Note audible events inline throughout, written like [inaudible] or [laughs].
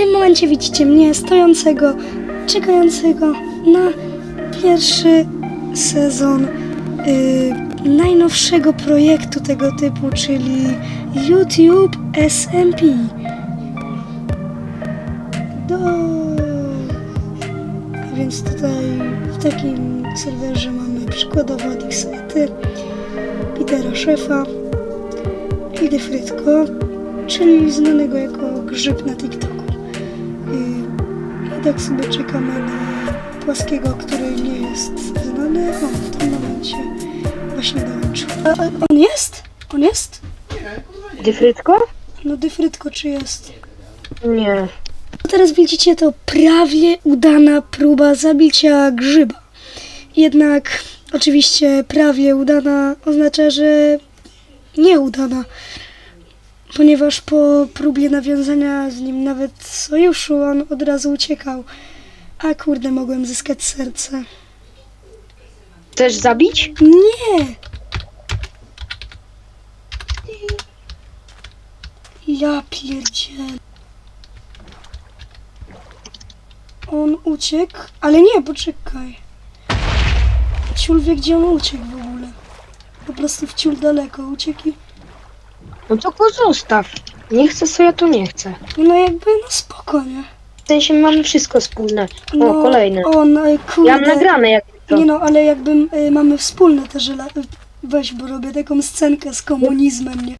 tym momencie widzicie mnie stojącego, czekającego na pierwszy sezon y, najnowszego projektu tego typu, czyli YouTube SMP. Do... Więc tutaj w takim serwerze mamy przykładowo Dixety, Petera Szefa i Defrytko, czyli znanego jako grzyb na TikToku. I, I tak sobie czekamy na płaskiego, który nie jest znany. O, w tym momencie właśnie dołączył. A, a, on jest? On jest? Dyfrytko? No Dyfrytko czy jest? Nie. Teraz widzicie to prawie udana próba zabicia grzyba. Jednak oczywiście prawie udana oznacza, że nieudana. Ponieważ po próbie nawiązania z nim nawet sojuszu on od razu uciekał. A kurde, mogłem zyskać serce. Chcesz zabić? Nie! Ja pierdzielę. On uciekł, ale nie, poczekaj. Ciul wie, gdzie on uciekł w ogóle. Po prostu w ciul daleko uciekł. No to go zostaw. Nie chcę, co ja tu nie chcę. No jakby, no spoko, nie? W sensie mamy wszystko wspólne. O, No, kolejne. On, e, kurde... Ja mam nagrane jak to. Nie no, ale jakby y, mamy wspólne te żela... y, Weź, bo robię taką scenkę z komunizmem, nie?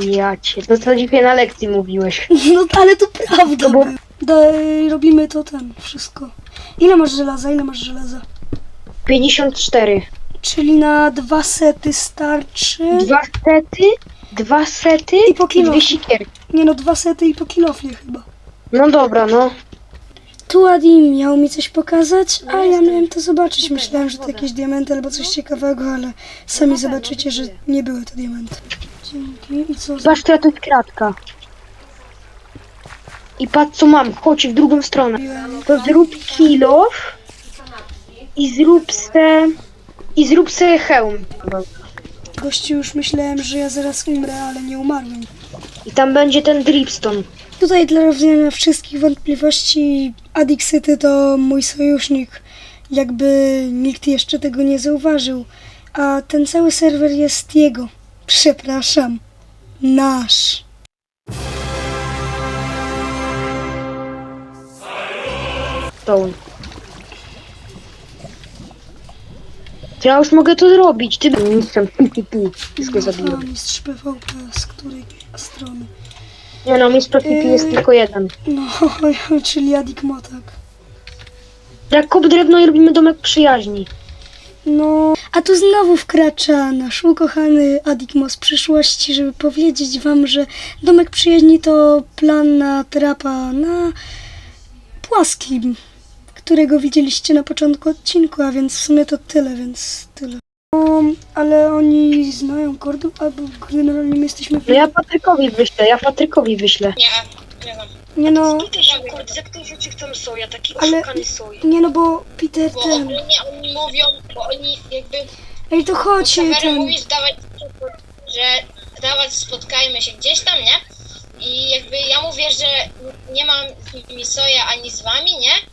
Ja cię, to co dzisiaj na lekcji mówiłeś. [laughs] No ale to prawda. No bo- Da, robimy to ten, wszystko. Ile masz żelaza? Ile masz żelaza? 54. Czyli na dwa sety starczy. Dwa sety, dwa sety I po i kilo. dwie sikierki. Nie no, dwa sety i po kilofie chyba. No dobra, no. Tu Adi miał mi coś pokazać, a ja miałem to zobaczyć. Myślałem, że to jakieś diamenty albo coś ciekawego, ale sami zobaczycie, że nie były to diamenty. Dzięki. I co? Zobacz, to ja to jest kratka. I patrz co mam, chodź w drugą stronę. To zrób kilof i zrób se... I zrób se hełm. Gościu, już myślałem, że ja zaraz umrę, ale nie umarłem. I tam będzie ten dripstone. Tutaj dla rozwiania wszystkich wątpliwości Adixity to mój sojusznik. Jakby nikt jeszcze tego nie zauważył. A ten cały serwer jest jego. [laughs] Przepraszam. Nasz. Stone. To ja już mogę to zrobić. Ty mistrzem pu, pu, pu. Wszystko Aha, zabiłem. mistrz PvP z której strony? Nie no, mistrz PvP jest Yy. tylko jeden. No, [laughs] czyli Adik Motak. Jak kop drewno i robimy domek przyjaźni. No, a tu znowu wkracza nasz ukochany Adikmo z przyszłości, żeby powiedzieć wam, że domek przyjaźni to plan na trapa na płaskim, którego widzieliście na początku odcinku, a więc w sumie to tyle, więc tyle. No, ale oni znają kordów, albo generalnie my jesteśmy... No ja Patrykowi wyślę, ja Patrykowi wyślę. Nie, nie znam. Nie no, Ty się kurde, za którzy ci chcą soja, taki Ale- oszukany nie no, bo Peter Bo ten... ogólnie oni mówią, bo oni jakby Ej, to chodź ten... mówisz dawać, że dawać spotkajmy się gdzieś tam, nie? I jakby ja mówię, że nie mam z nimi soja ani z wami, nie?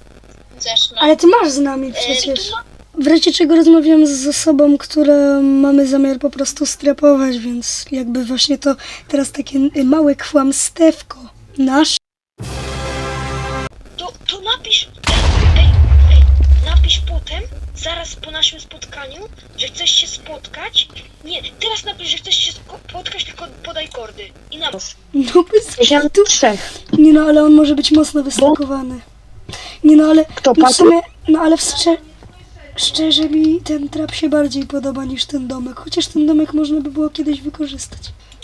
No. Ale ty masz z nami przecież. W razie czego rozmawiam z osobą, która mamy zamiar po prostu strepować, więc jakby właśnie to teraz takie małe kłamstewko nasz. To, to napisz, ej, ej, napisz potem, zaraz po naszym spotkaniu, że chcesz się spotkać. Nie, teraz napisz, że chcesz się spotkać, tylko podaj kordy. I na No bez Ja trzech. Nie no, ale on może być mocno wystakowany. Nie no, ale Kto, no w sumie, no ale w strze- szczerze mi ten trap się bardziej podoba niż ten domek, chociaż ten domek można by było kiedyś wykorzystać.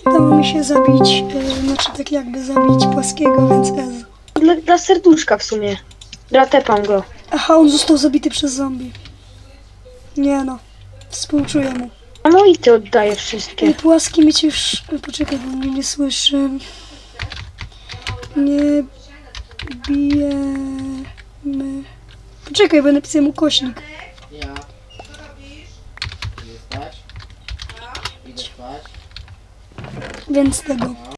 Udało mi się zabić, y, znaczy tak jakby zabić płaskiego, więc Ez. Dla, dla serduszka w sumie. Dratepam go. Aha, on został zabity przez zombie. Nie no, współczuję mu. A no i ty oddaję wszystkie. Ej, płaski mieć już... Poczekaj, bo mnie nie słyszy. Nie bijemy... Poczekaj, bo napisałem ukośnik. Ja. Idę spać. Idę spać. więc tego.